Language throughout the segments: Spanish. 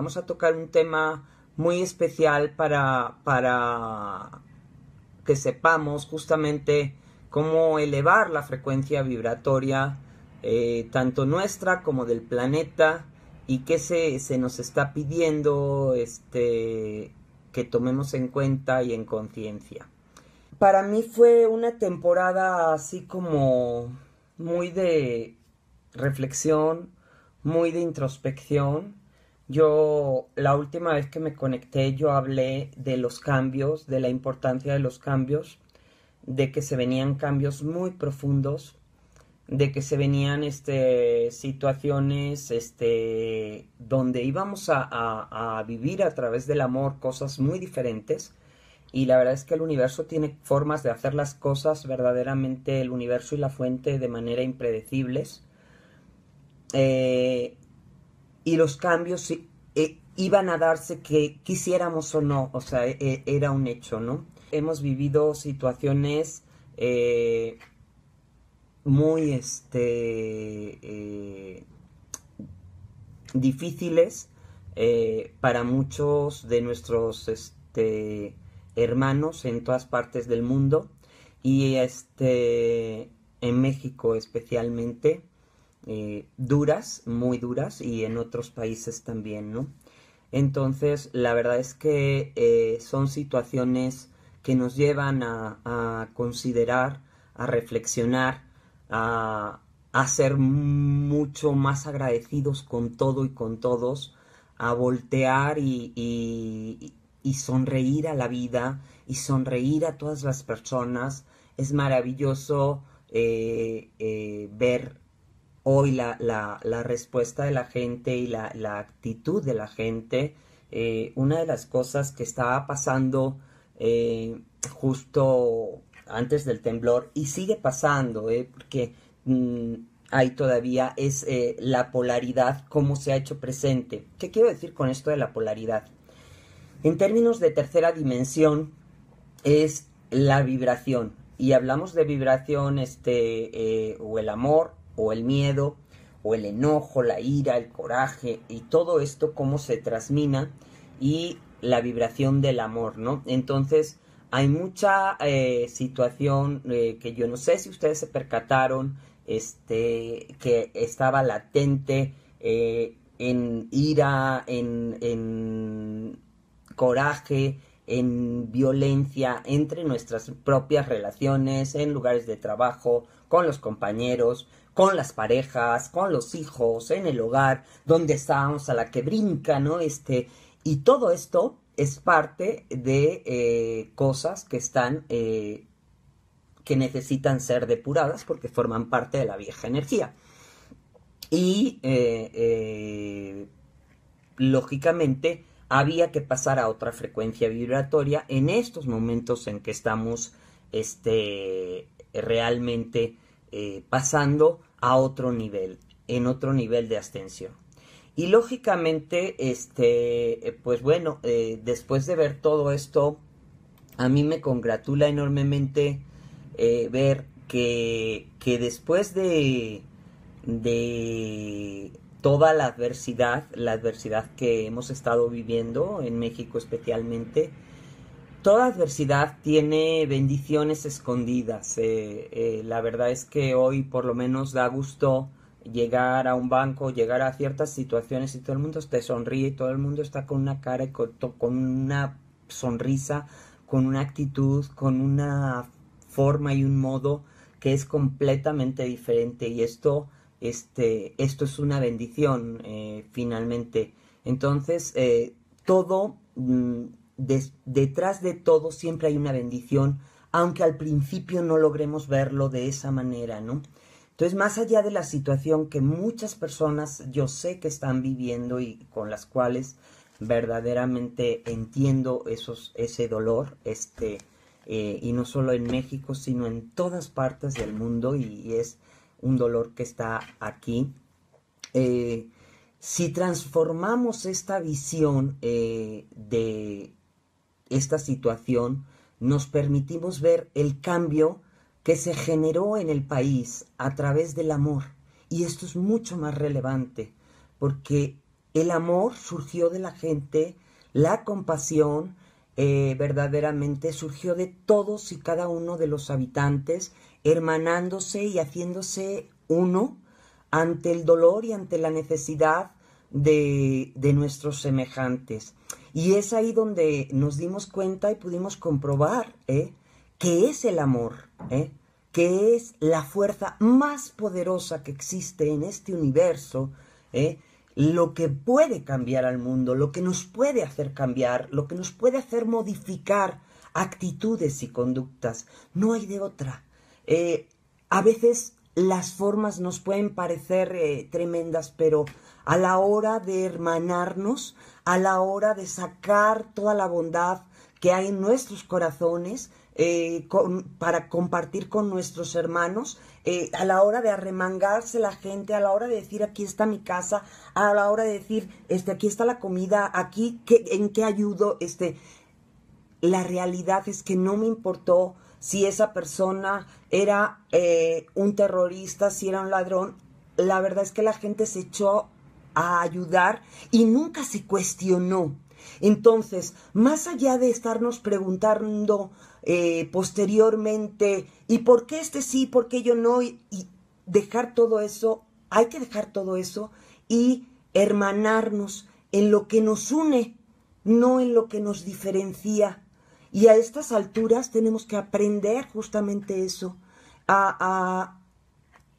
vamos a tocar un tema muy especial para, para que sepamos justamente cómo elevar la frecuencia vibratoria eh, tanto nuestra como del planeta y qué se, se nos está pidiendo este, que tomemos en cuenta y en conciencia. Para mí fue una temporada así como muy de reflexión, muy de introspección. Yo la última vez que me conecté yo hablé de los cambios, de la importancia de los cambios, de que se venían cambios muy profundos, de que se venían este, situaciones este, donde íbamos a, a, vivir a través del amor cosas muy diferentes. Y la verdad es que el universo tiene formas de hacer las cosas verdaderamente, el universo y la fuente, de manera impredecibles. Eh, y los cambios eh, iban a darse que quisiéramos o no, o sea, e, era un hecho, ¿no? Hemos vivido situaciones eh, muy este, eh, difíciles eh, para muchos de nuestros este, hermanos en todas partes del mundo y este, en México especialmente. Eh, duras, muy duras y en otros países también, ¿no? Entonces, la verdad es que son situaciones que nos llevan a considerar, a reflexionar a, ser mucho más agradecidos con todo y con todos, a voltear y, sonreír a la vida y sonreír a todas las personas. Es maravilloso eh, eh, ver hoy la, respuesta de la gente y la, actitud de la gente. Eh, una de las cosas que estaba pasando justo antes del temblor y sigue pasando, ¿eh? porque mm, hay todavía es eh, la polaridad como se ha hecho presente. ¿Qué quiero decir con esto de la polaridad? En términos de tercera dimensión es la vibración y hablamos de vibración este eh, o el amor o el miedo o el enojo, la ira, el coraje y todo esto cómo se transmina y la vibración del amor, ¿no? Entonces, hay mucha eh, situación eh, que yo no sé si ustedes se percataron, este, que estaba latente eh, en ira, en, en coraje, en violencia entre nuestras propias relaciones, en lugares de trabajo, con los compañeros, con las parejas, con los hijos, en el hogar, donde estábamos a la que brinca, ¿no? Este, y todo esto es parte de eh, cosas que están eh, que necesitan ser depuradas porque forman parte de la vieja energía. Y eh, lógicamente había que pasar a otra frecuencia vibratoria en estos momentos en que estamos este, realmente pasando a otro nivel, en otro nivel de ascensión. Y lógicamente, este, eh, pues bueno, eh, después de ver todo esto, a mí me congratula enormemente eh, ver que, que después de, de toda la adversidad, la adversidad que hemos estado viviendo en México especialmente, toda adversidad tiene bendiciones escondidas. la verdad es que hoy por lo menos da gusto llegar a un banco, llegar a ciertas situaciones y todo el mundo te sonríe y todo el mundo está con una cara y con, una sonrisa, con una actitud, con una forma y un modo que es completamente diferente y esto, este, esto es una bendición eh, finalmente. Entonces, eh, todo, detrás de todo siempre hay una bendición, aunque al principio no logremos verlo de esa manera, ¿no? Entonces, más allá de la situación que muchas personas yo sé que están viviendo y con las cuales verdaderamente entiendo esos, ese dolor, este, eh, y no solo en México, sino en todas partes del mundo, y, es un dolor que está aquí. Eh, si transformamos esta visión eh, de esta situación, nos permitimos ver el cambio que se generó en el país a través del amor. Y esto es mucho más relevante, porque el amor surgió de la gente, la compasión eh, verdaderamente surgió de todos y cada uno de los habitantes, hermanándose y haciéndose uno ante el dolor y ante la necesidad de, de nuestros semejantes. Y es ahí donde nos dimos cuenta y pudimos comprobar ¿eh? que es el amor, ¿eh? que es la fuerza más poderosa que existe en este universo, ¿eh? lo que puede cambiar al mundo, lo que nos puede hacer cambiar, lo que nos puede hacer modificar actitudes y conductas. No hay de otra. Eh, a veces las formas nos pueden parecer eh, tremendas, pero a la hora de hermanarnos, a la hora de sacar toda la bondad que hay en nuestros corazones, eh, para compartir con nuestros hermanos, eh, a la hora de arremangarse la gente, a la hora de decir aquí está mi casa, a la hora de decir este aquí está la comida, aquí en qué ayudo, este la realidad es que no me importó si esa persona era eh, un terrorista, si era un ladrón, la verdad es que la gente se echó a ayudar y nunca se cuestionó. Entonces, más allá de estarnos preguntando eh, posteriormente, ¿y por qué este sí, por qué yo no? Y, dejar todo eso, hay que dejar todo eso y hermanarnos en lo que nos une, no en lo que nos diferencia. Y a estas alturas tenemos que aprender justamente eso, a,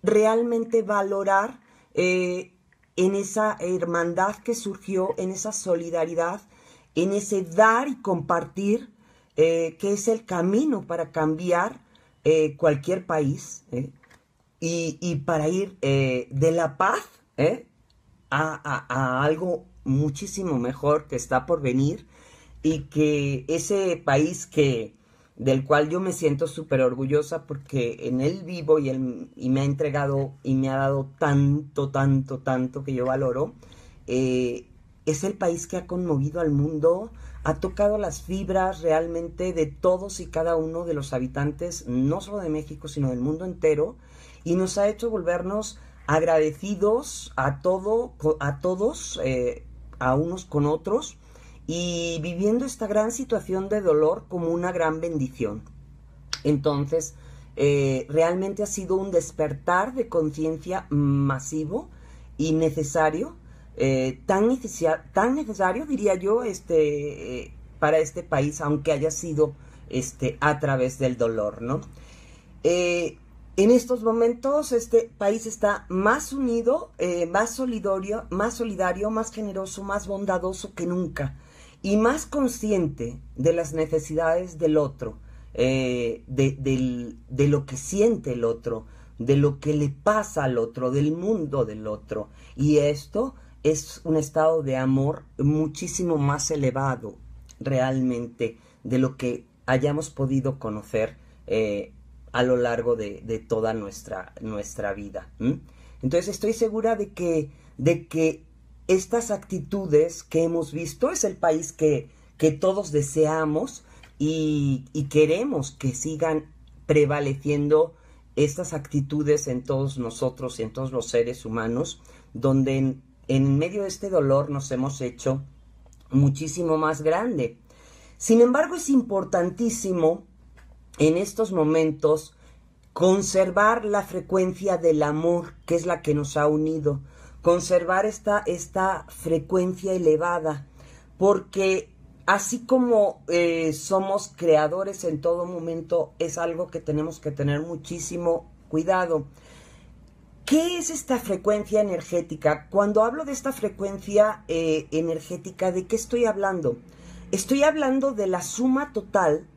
realmente valorar eh, en esa hermandad que surgió, en esa solidaridad, en ese dar y compartir eh, que es el camino para cambiar eh, cualquier país ¿eh? y, para ir de la paz a, algo muchísimo mejor que está por venir y que ese país que del cual yo me siento súper orgullosa porque en él vivo y, él, y me ha entregado y me ha dado tanto, tanto, tanto que yo valoro, es el país que ha conmovido al mundo ha tocado las fibras realmente de todos y cada uno de los habitantes, no solo de México, sino del mundo entero, y nos ha hecho volvernos agradecidos a todo, a todos, eh, a unos con otros, y viviendo esta gran situación de dolor como una gran bendición. Entonces, eh, realmente ha sido un despertar de conciencia masivo y necesario eh, tan, tan necesario, diría yo, este, eh, para este país, aunque haya sido este, a través del dolor, ¿no? En estos momentos este país está más unido, más solidario, más solidario, más generoso, más bondadoso que nunca y más consciente de las necesidades del otro, de, de, lo que siente el otro, de lo que le pasa al otro, del mundo del otro. Y esto es un estado de amor muchísimo más elevado realmente de lo que hayamos podido conocer eh, a lo largo de, toda nuestra, nuestra vida. Entonces estoy segura de que, de que estas actitudes que hemos visto es el país que, que todos deseamos y, y queremos que sigan prevaleciendo estas actitudes en todos nosotros y en todos los seres humanos, donde en medio de este dolor nos hemos hecho muchísimo más grande. Sin embargo, es importantísimo en estos momentos conservar la frecuencia del amor, que es la que nos ha unido, conservar esta, esta frecuencia elevada, porque así como eh, somos creadores en todo momento, es algo que tenemos que tener muchísimo cuidado. ¿Qué es esta frecuencia energética? Cuando hablo de esta frecuencia eh, energética, ¿de qué estoy hablando? Estoy hablando de la suma total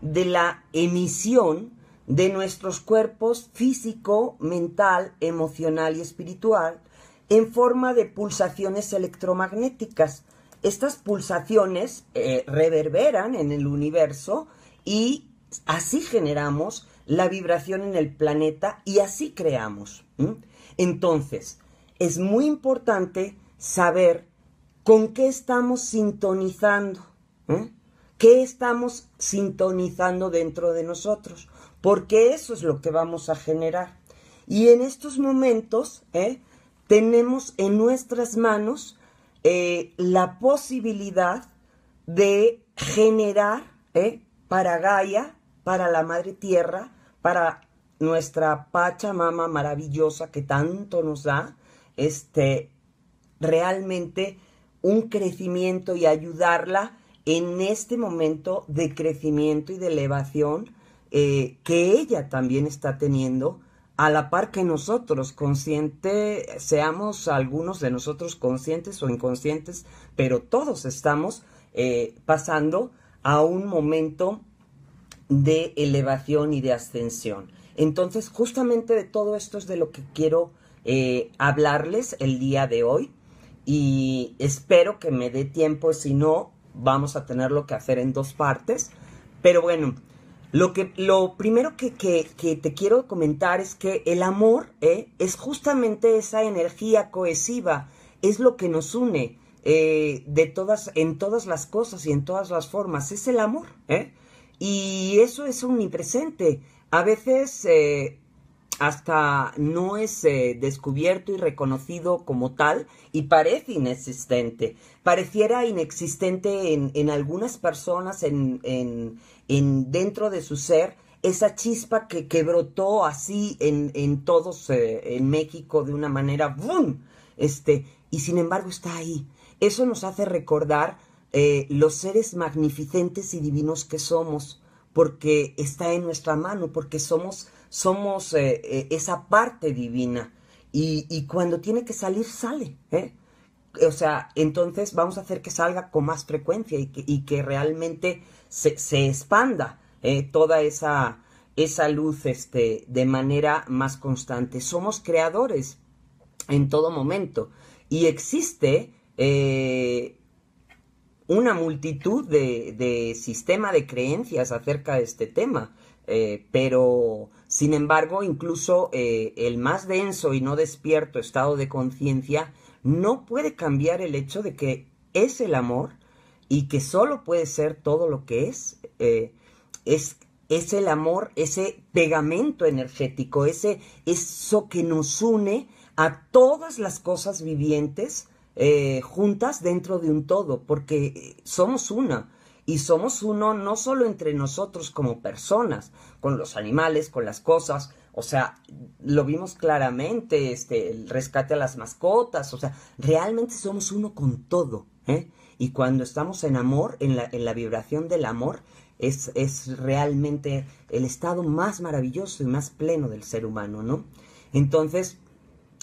de la emisión de nuestros cuerpos físico, mental, emocional y espiritual en forma de pulsaciones electromagnéticas. Estas pulsaciones eh, reverberan en el universo y así generamos la vibración en el planeta y así creamos. Entonces, es muy importante saber con qué estamos sintonizando, ¿eh? qué estamos sintonizando dentro de nosotros, porque eso es lo que vamos a generar. Y en estos momentos ¿eh? Tenemos en nuestras manos eh, la posibilidad de generar ¿eh? para Gaia, para la Madre Tierra, para nuestra Pachamama maravillosa que tanto nos da, este, realmente un crecimiento y ayudarla en este momento de crecimiento y de elevación eh, que ella también está teniendo a la par que nosotros, consciente, seamos algunos de nosotros conscientes o inconscientes, pero todos estamos eh, pasando a un momento de elevación y de ascensión. Entonces, justamente de todo esto es de lo que quiero eh, hablarles el día de hoy y espero que me dé tiempo, si no, vamos a tenerlo que hacer en dos partes. Pero bueno, lo, que, lo primero que, te quiero comentar es que el amor ¿eh? es justamente esa energía cohesiva, es lo que nos une eh, de todas, en todas las cosas y en todas las formas, es el amor. ¿eh? Y eso es omnipresente. A veces hasta no es eh, descubierto y reconocido como tal y parece inexistente. Pareciera inexistente en, en algunas personas, en, en, en, dentro de su ser, esa chispa que, que brotó así en, todos eh, en México de una manera ¡boom! Este, y sin embargo está ahí. Eso nos hace recordar eh, los seres magnificentes y divinos que somos, porque está en nuestra mano, porque somos somos eh, eh, esa parte divina y, cuando tiene que salir, sale. ¿eh? O sea, entonces vamos a hacer que salga con más frecuencia y que, y que realmente se, se expanda toda esa, esa luz este, de manera más constante. Somos creadores en todo momento y existe una multitud de, de sistema de creencias acerca de este tema. Pero, sin embargo, incluso eh, el más denso y no despierto estado de conciencia no puede cambiar el hecho de que es el amor y que solo puede ser todo lo que es. Eh, es, es el amor, ese pegamento energético, ese, eso que nos une a todas las cosas vivientes juntas dentro de un todo, porque somos una y somos uno no solo entre nosotros como personas, con los animales, con las cosas, o sea, lo vimos claramente, este, el rescate a las mascotas, o sea, realmente somos uno con todo, ¿eh? Y cuando estamos en amor, en la, en la vibración del amor, es, es, realmente el estado más maravilloso y más pleno del ser humano, ¿no? Entonces,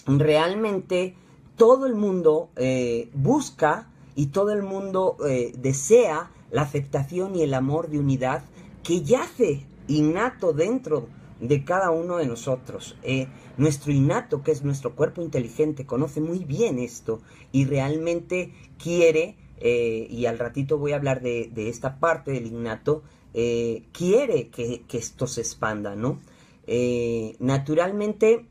realmente todo el mundo eh, busca y todo el mundo eh, desea la aceptación y el amor de unidad que yace innato dentro de cada uno de nosotros. Eh, nuestro innato, que es nuestro cuerpo inteligente, conoce muy bien esto y realmente quiere, eh, y al ratito voy a hablar de, esta parte del innato, eh, quiere que, que, esto se expanda, ¿no? naturalmente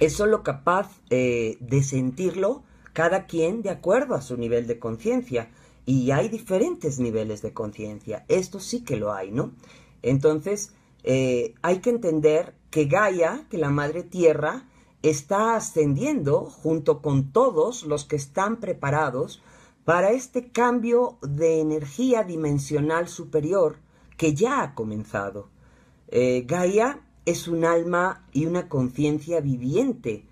es solo capaz de sentirlo cada quien de acuerdo a su nivel de conciencia. Y hay diferentes niveles de conciencia. Esto sí que lo hay, ¿no? Entonces, eh, hay que entender que Gaia, que la Madre Tierra, está ascendiendo junto con todos los que están preparados para este cambio de energía dimensional superior que ya ha comenzado. Eh, Gaia es un alma y una conciencia viviente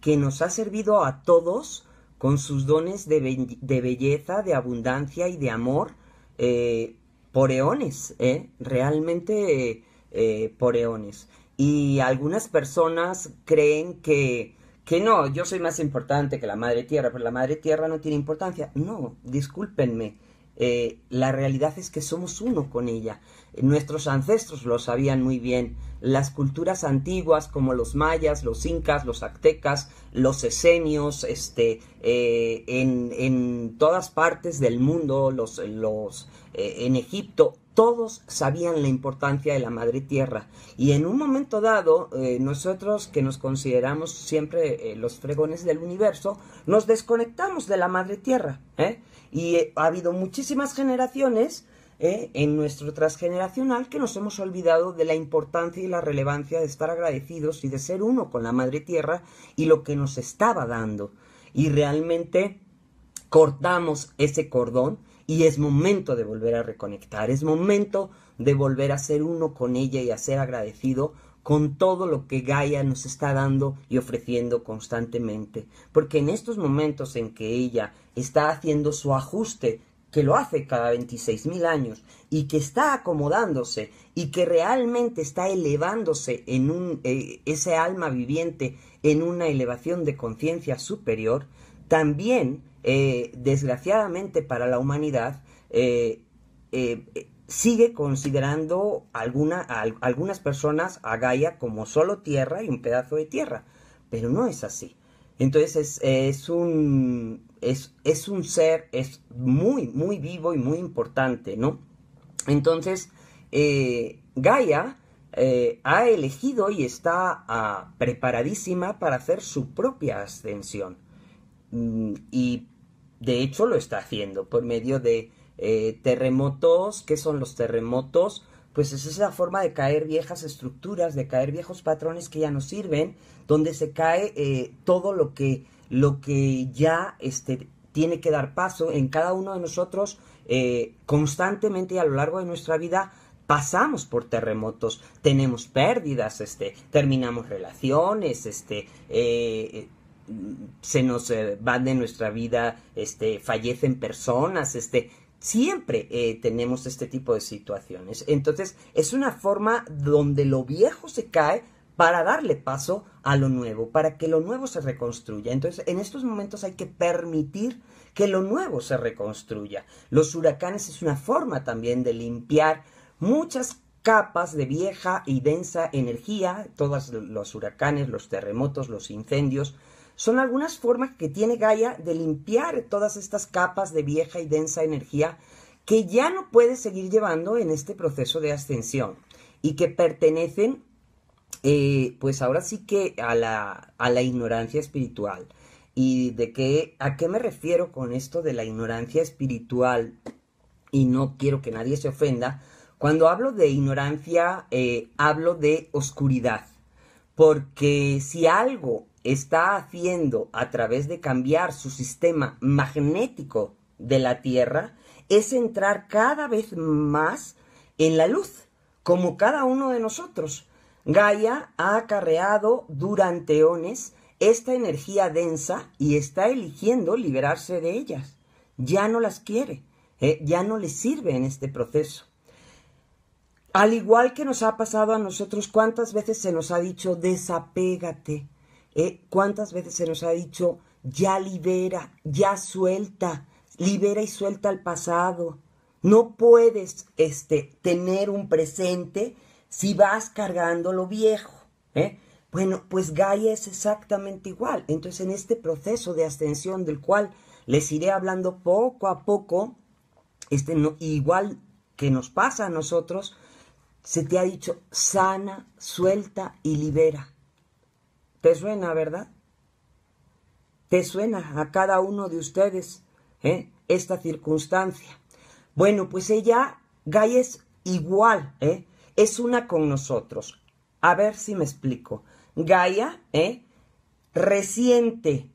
que nos ha servido a todos con sus dones de, belleza, de abundancia y de amor eh, por eones, ¿eh? realmente eh, por eones. Y algunas personas creen que, que no, yo soy más importante que la Madre Tierra, pero la Madre Tierra no tiene importancia. No, discúlpenme. Eh, la realidad es que somos uno con ella. Nuestros ancestros lo sabían muy bien. Las culturas antiguas como los mayas, los incas, los aztecas, los esenios, este, eh, en, en, todas partes del mundo, los, los eh, en Egipto, todos sabían la importancia de la madre tierra. Y en un momento dado, nosotros que nos consideramos siempre los fregones del universo, nos desconectamos de la madre tierra. ¿eh? Y eh, ha habido muchísimas generaciones eh, en nuestro transgeneracional que nos hemos olvidado de la importancia y la relevancia de estar agradecidos y de ser uno con la Madre Tierra y lo que nos estaba dando. Y realmente cortamos ese cordón y es momento de volver a reconectar, es momento de volver a ser uno con ella y a ser agradecido con todo lo que Gaia nos está dando y ofreciendo constantemente. Porque en estos momentos en que ella está haciendo su ajuste, que lo hace cada 26 mil años, y que está acomodándose, y que realmente está elevándose en un, eh, ese alma viviente en una elevación de conciencia superior, también, eh, desgraciadamente para la humanidad, eh, sigue considerando alguna, algunas personas a Gaia como solo tierra y un pedazo de tierra, pero no es así. Entonces es, un, es, es, un ser, es muy, muy vivo y muy importante, ¿no? Entonces, eh, Gaia eh, ha elegido y está ah, preparadísima para hacer su propia ascensión. Mm, y de hecho lo está haciendo por medio de eh, terremotos, ¿qué son los terremotos? Pues es esa forma de caer viejas estructuras, de caer viejos patrones que ya no sirven, donde se cae eh, todo lo que, lo que ya este, tiene que dar paso en cada uno de nosotros eh, constantemente y a lo largo de nuestra vida pasamos por terremotos, tenemos pérdidas, este, terminamos relaciones, este, se nos van de nuestra vida, este, fallecen personas, este, Siempre eh, tenemos este tipo de situaciones. Entonces, es una forma donde lo viejo se cae para darle paso a lo nuevo, para que lo nuevo se reconstruya. Entonces, en estos momentos hay que permitir que lo nuevo se reconstruya. Los huracanes es una forma también de limpiar muchas capas de vieja y densa energía, todos los huracanes, los terremotos, los incendios, son algunas formas que tiene Gaia de limpiar todas estas capas de vieja y densa energía que ya no puede seguir llevando en este proceso de ascensión y que pertenecen, eh, pues ahora sí que a la, a la ignorancia espiritual. ¿Y de qué, a qué me refiero con esto de la ignorancia espiritual? Y no quiero que nadie se ofenda. Cuando hablo de ignorancia, eh, hablo de oscuridad. Porque si algo está haciendo a través de cambiar su sistema magnético de la Tierra es entrar cada vez más en la luz, como cada uno de nosotros. Gaia ha acarreado durante eones esta energía densa y está eligiendo liberarse de ellas. Ya no las quiere, eh, ya no le sirve en este proceso. Al igual que nos ha pasado a nosotros, ¿cuántas veces se nos ha dicho desapégate? ¿Eh? ¿Cuántas veces se nos ha dicho, ya libera, ya suelta, libera y suelta el pasado? No puedes este, tener un presente si vas cargando lo viejo. ¿eh? Bueno, pues Gaia es exactamente igual. Entonces, en este proceso de ascensión del cual les iré hablando poco a poco, este, igual que nos pasa a nosotros, se te ha dicho sana, suelta y libera. ¿Te suena, verdad? ¿Te suena a cada uno de ustedes eh, esta circunstancia? Bueno, pues ella, Gaia es igual, ¿eh? es una con nosotros. A ver si me explico. Gaia ¿eh? resiente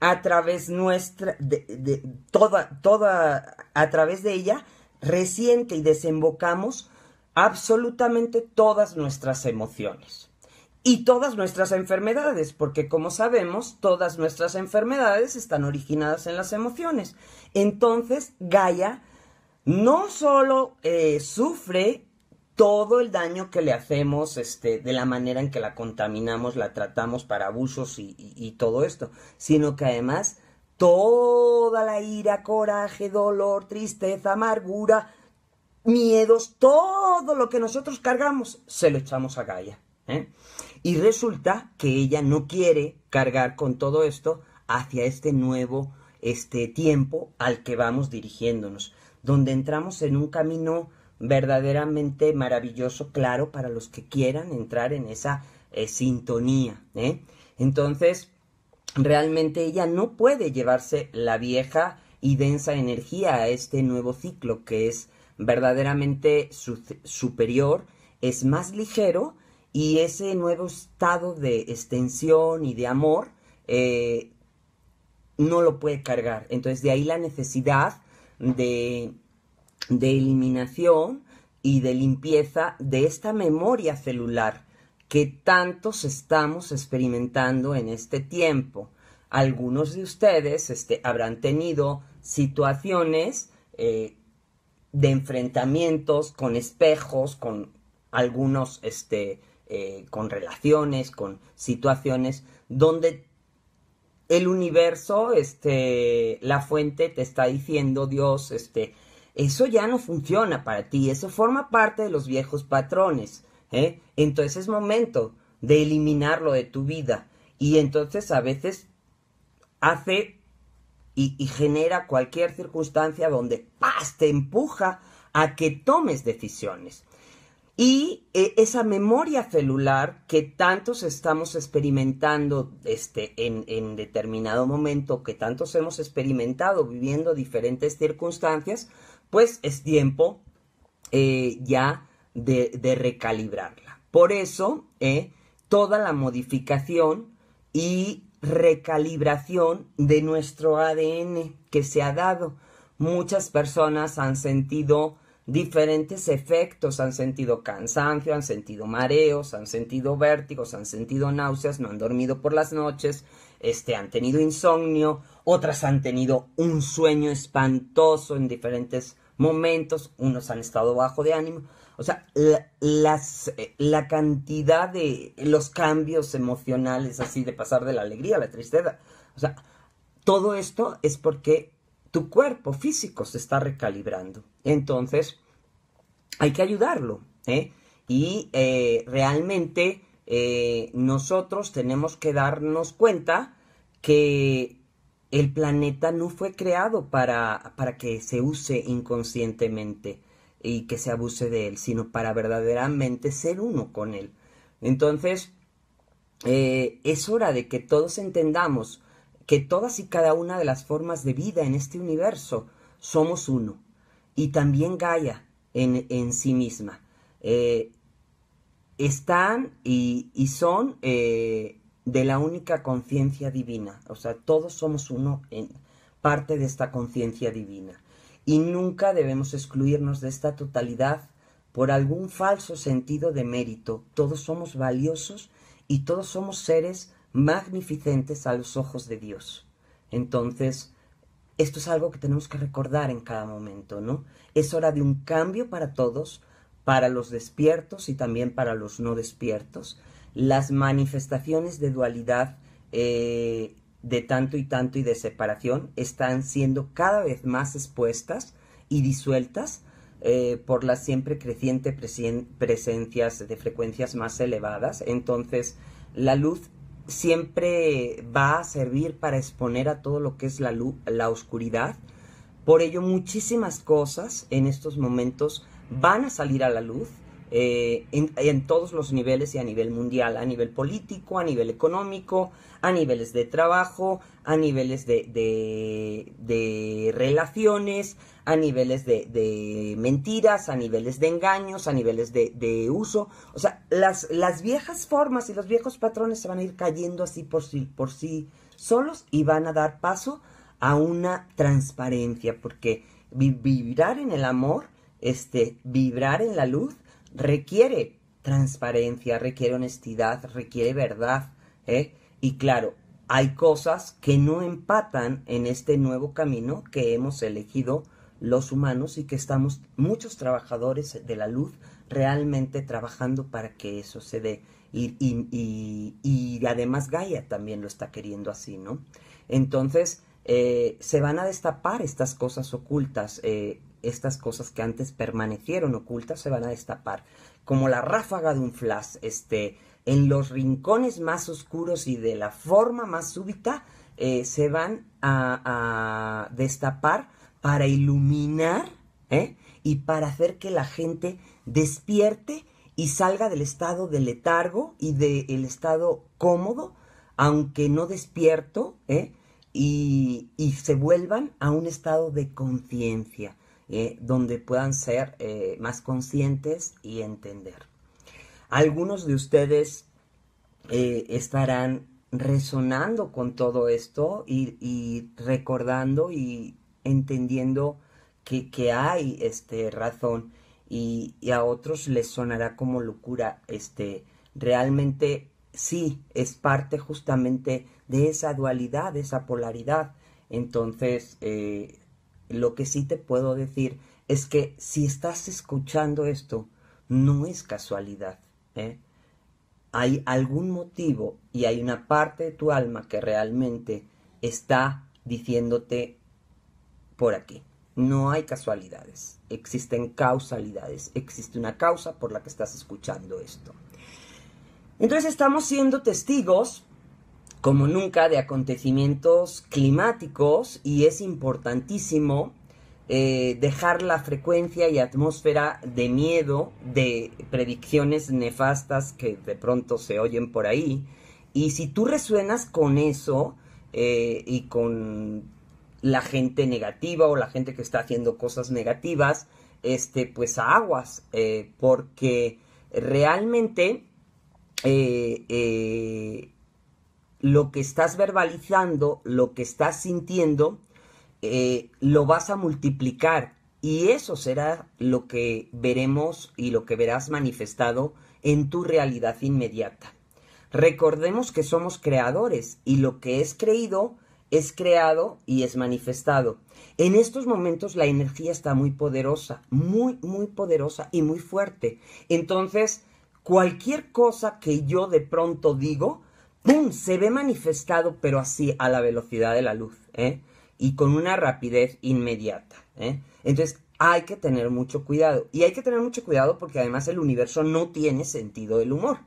a través nuestra, de, toda, toda, a través de ella, resiente y desembocamos absolutamente todas nuestras emociones y todas nuestras enfermedades, porque como sabemos, todas nuestras enfermedades están originadas en las emociones. Entonces, Gaia no solo eh, sufre todo el daño que le hacemos este, de la manera en que la contaminamos, la tratamos para abusos y todo esto, sino que además toda la ira, coraje, dolor, tristeza, amargura, miedos, todo lo que nosotros cargamos, se lo echamos a Gaia. ¿eh? Y resulta que ella no quiere cargar con todo esto hacia este nuevo este tiempo al que vamos dirigiéndonos, donde entramos en un camino verdaderamente maravilloso, claro, para los que quieran entrar en esa eh, sintonía. ¿eh? Entonces, realmente ella no puede llevarse la vieja y densa energía a este nuevo ciclo que es verdaderamente superior, es más ligero y ese nuevo estado de extensión y de amor eh, no lo puede cargar. Entonces de ahí la necesidad de, de eliminación y de limpieza de esta memoria celular que tantos estamos experimentando en este tiempo. Algunos de ustedes este, habrán tenido situaciones eh, de enfrentamientos con espejos, con algunos, este, eh, con relaciones, con situaciones donde el universo, este, la fuente te está diciendo, Dios, este, eso ya no funciona para ti, eso forma parte de los viejos patrones, ¿eh? Entonces es momento de eliminarlo de tu vida. Y entonces a veces hace y, genera cualquier circunstancia donde ¡paz! te empuja a que tomes decisiones. Y eh, esa memoria celular que tantos estamos experimentando este, en, determinado momento, que tantos hemos experimentado viviendo diferentes circunstancias, pues es tiempo eh, ya de, recalibrarla. Por eso, eh, toda la modificación y recalibración de nuestro ADN que se ha dado. Muchas personas han sentido diferentes efectos, han sentido cansancio, han sentido mareos, han sentido vértigos, han sentido náuseas, no han dormido por las noches, este, han tenido insomnio, otras han tenido un sueño espantoso en diferentes momentos, unos han estado bajo de ánimo. O sea, la, las, eh, la cantidad de los cambios emocionales, así de pasar de la alegría a la tristeza. O sea, todo esto es porque tu cuerpo físico se está recalibrando. Entonces, hay que ayudarlo. ¿eh? Y eh, realmente nosotros tenemos que darnos cuenta que el planeta no fue creado para, para que se use inconscientemente y que se abuse de él, sino para verdaderamente ser uno con él. Entonces, eh, es hora de que todos entendamos que todas y cada una de las formas de vida en este universo somos uno. Y también Gaia en, en sí misma. Eh, están y, y son eh, de la única conciencia divina. O sea, todos somos uno en parte de esta conciencia divina y nunca debemos excluirnos de esta totalidad por algún falso sentido de mérito. Todos somos valiosos y todos somos seres magnificentes a los ojos de Dios. Entonces, esto es algo que tenemos que recordar en cada momento, ¿no? Es hora de un cambio para todos, para los despiertos y también para los no despiertos. Las manifestaciones de dualidad eh, de tanto y tanto y de separación están siendo cada vez más expuestas y disueltas eh, por las siempre creciente presencias de frecuencias más elevadas. Entonces, la luz siempre va a servir para exponer a todo lo que es la luz, la oscuridad. Por ello, muchísimas cosas en estos momentos van a salir a la luz eh, en, todos los niveles y a nivel mundial, a nivel político, a nivel económico, a niveles de trabajo, a niveles de, de, relaciones, a niveles de, mentiras, a niveles de engaños, a niveles de, uso. O sea, las, las viejas formas y los viejos patrones se van a ir cayendo así por sí, por sí solos y van a dar paso a una transparencia, porque vibrar en el amor, este, vibrar en la luz, requiere transparencia, requiere honestidad, requiere verdad. ¿eh? Y claro, hay cosas que no empatan en este nuevo camino que hemos elegido los humanos y que estamos muchos trabajadores de la luz realmente trabajando para que eso se dé. Y, y, además Gaia también lo está queriendo así, ¿no? Entonces, eh, se van a destapar estas cosas ocultas. Eh, estas cosas que antes permanecieron ocultas se van a destapar, como la ráfaga de un flash, este, en los rincones más oscuros y de la forma más súbita, eh, se van a, destapar para iluminar ¿eh? y para hacer que la gente despierte y salga del estado de letargo y del estado cómodo, aunque no despierto, ¿eh? y, y, se vuelvan a un estado de conciencia. Eh, donde puedan ser eh, más conscientes y entender. Algunos de ustedes eh, estarán resonando con todo esto y, recordando y entendiendo que, hay este razón y, y, a otros les sonará como locura este realmente sí es parte justamente de esa dualidad de esa polaridad entonces eh, lo que sí te puedo decir es que si estás escuchando esto no es casualidad ¿eh? hay algún motivo y hay una parte de tu alma que realmente está diciéndote por aquí. No hay casualidades, existen causalidades, existe una causa por la que estás escuchando esto. Entonces estamos siendo testigos, como nunca, de acontecimientos climáticos y es importantísimo eh, dejar la frecuencia y atmósfera de miedo, de predicciones nefastas que de pronto se oyen por ahí. Y si tú resuenas con eso eh, y con la gente negativa o la gente que está haciendo cosas negativas, este, pues aguas, eh, porque realmente lo que estás verbalizando, lo que estás sintiendo, eh, lo vas a multiplicar y eso será lo que veremos y lo que verás manifestado en tu realidad inmediata. Recordemos que somos creadores y lo que es creído es creado y es manifestado. En estos momentos la energía está muy poderosa, muy, muy poderosa y muy fuerte. Entonces, cualquier cosa que yo de pronto digo, ¡pum! se ve manifestado, pero así a la velocidad de la luz. ¿eh? y con una rapidez inmediata. ¿eh? Entonces hay que tener mucho cuidado. Y hay que tener mucho cuidado porque además el universo no tiene sentido del humor.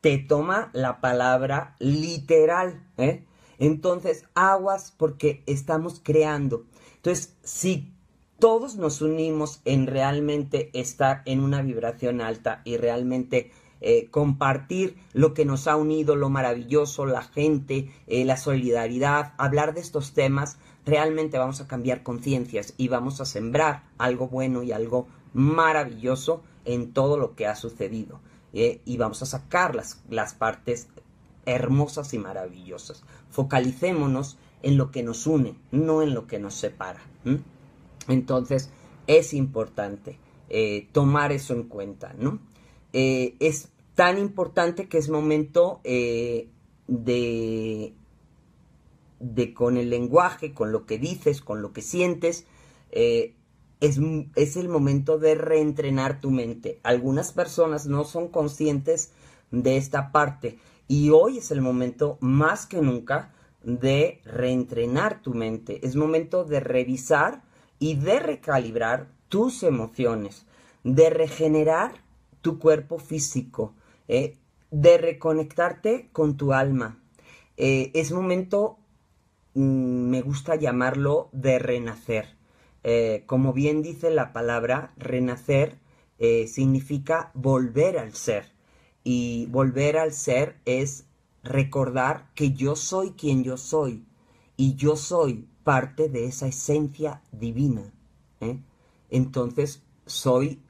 Te toma la palabra literal. ¿eh? Entonces aguas porque estamos creando. Entonces si todos nos unimos en realmente estar en una vibración alta y realmente eh, compartir lo que nos ha unido, lo maravilloso, la gente, eh, la solidaridad, hablar de estos temas, realmente vamos a cambiar conciencias y vamos a sembrar algo bueno y algo maravilloso en todo lo que ha sucedido. Eh, y vamos a sacar las, las partes hermosas y maravillosas. Focalicémonos en lo que nos une, no en lo que nos separa. Entonces, es importante eh, tomar eso en cuenta, ¿no? Eh, es tan importante que es momento de de con el lenguaje, con lo que dices, con lo que sientes, eh, es, es, el momento de reentrenar tu mente. Algunas personas no son conscientes de esta parte y hoy es el momento más que nunca de reentrenar tu mente. Es momento de revisar y de recalibrar tus emociones, de regenerar tu cuerpo físico, eh, de reconectarte con tu alma. Eh, es momento Mm, me gusta llamarlo de renacer. Eh, como bien dice la palabra, renacer significa volver al ser. Y volver al ser es recordar que yo soy quien yo soy y yo soy parte de esa esencia divina. ¿eh? Entonces soy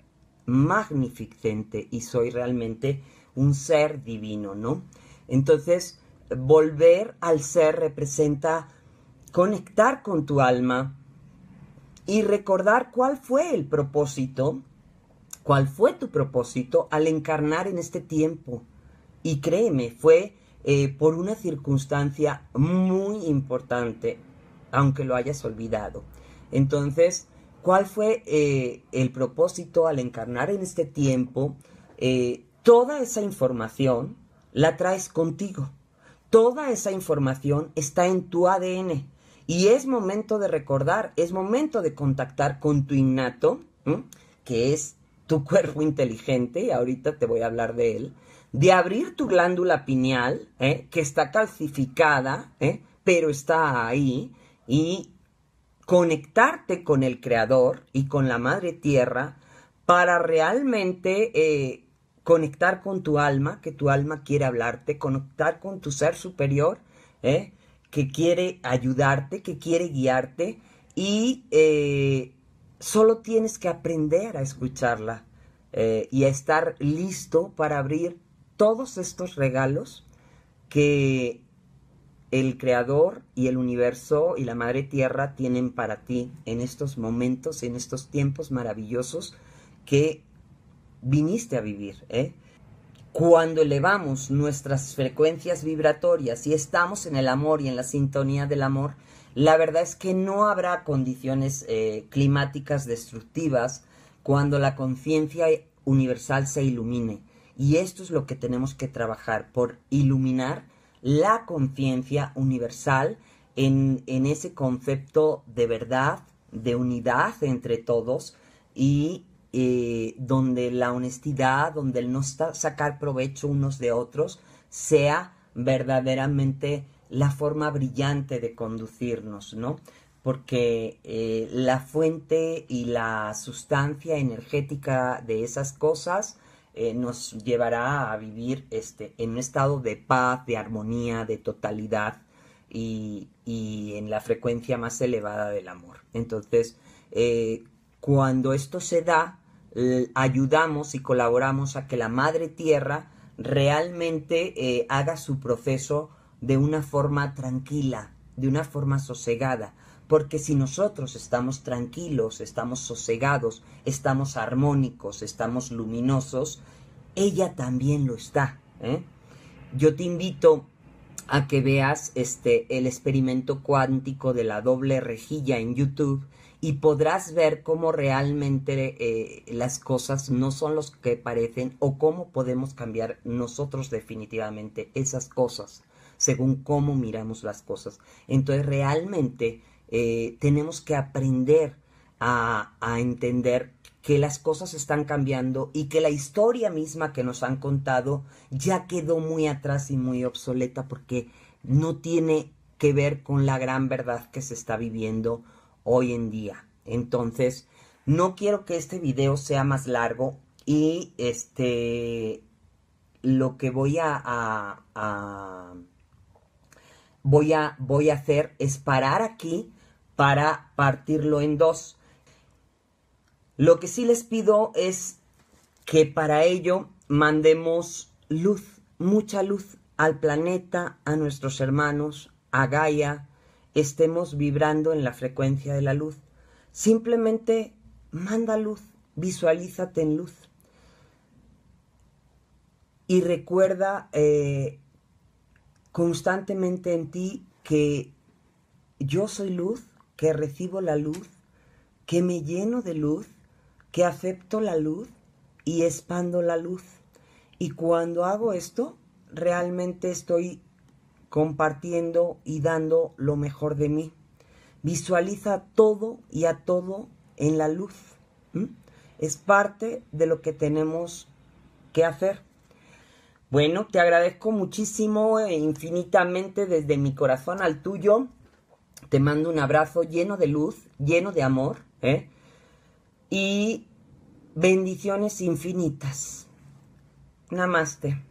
magnificente y soy realmente un ser divino, ¿no? Entonces, volver al ser representa conectar con tu alma y recordar cuál fue el propósito, cuál fue tu propósito al encarnar en este tiempo. Y créeme, fue eh, por una circunstancia muy importante, aunque lo hayas olvidado. Entonces, ¿cuál fue eh, el propósito al encarnar en este tiempo? Eh, toda esa información la traes contigo. Toda esa información está en tu ADN y es momento de recordar, es momento de contactar con tu innato, que es tu cuerpo inteligente, y ahorita te voy a hablar de él, de abrir tu glándula pineal, ¿eh? que está calcificada, ¿eh? pero está ahí, y conectarte con el Creador y con la Madre Tierra para realmente eh, conectar con tu alma, que tu alma quiere hablarte, conectar con tu ser superior, que quiere ayudarte, que quiere guiarte y solo tienes que aprender a escucharla eh, y a estar listo para abrir todos estos regalos que el Creador y el universo y la Madre Tierra tienen para ti en estos momentos, en estos tiempos maravillosos que viniste a vivir. ¿eh? Cuando elevamos nuestras frecuencias vibratorias y estamos en el amor y en la sintonía del amor, la verdad es que no habrá condiciones eh, climáticas destructivas cuando la conciencia universal se ilumine. Y esto es lo que tenemos que trabajar, por iluminar la conciencia universal en, en, ese concepto de verdad, de unidad entre todos y eh, donde la honestidad, donde el no sacar provecho unos de otros sea verdaderamente la forma brillante de conducirnos, ¿no? Porque eh, la fuente y la sustancia energética de esas cosas eh, nos llevará a vivir este, en un estado de paz, de armonía, de totalidad y, y en la frecuencia más elevada del amor. Entonces, cuando esto se da, ayudamos y colaboramos a que la madre tierra realmente eh, haga su proceso de una forma tranquila, de una forma sosegada. Porque si nosotros estamos tranquilos, estamos sosegados, estamos armónicos, estamos luminosos, ella también lo está. ¿eh? Yo te invito a que veas este el experimento cuántico de la doble rejilla en YouTube y podrás ver cómo realmente eh, las cosas no son los que parecen o cómo podemos cambiar nosotros definitivamente esas cosas según cómo miramos las cosas. Entonces realmente eh, tenemos que aprender a, a entender que las cosas están cambiando y que la historia misma que nos han contado ya quedó muy atrás y muy obsoleta porque no tiene que ver con la gran verdad que se está viviendo hoy en día. Entonces, no quiero que este video sea más largo y este lo que voy a, voy a voy a hacer es parar aquí para partirlo en dos. Lo que sí les pido es que para ello mandemos luz, mucha luz al planeta, a nuestros hermanos, a Gaia, estemos vibrando en la frecuencia de la luz. Simplemente manda luz, visualízate en luz. Y recuerda eh, constantemente en ti que yo soy luz, que recibo la luz, que me lleno de luz, que acepto la luz y expando la luz. Y cuando hago esto, realmente estoy compartiendo y dando lo mejor de mí. Visualiza todo y a todo en la luz. Es parte de lo que tenemos que hacer. Bueno, te agradezco muchísimo e infinitamente desde mi corazón al tuyo. Te mando un abrazo lleno de luz, lleno de amor. ¿eh? Y bendiciones infinitas. Namaste.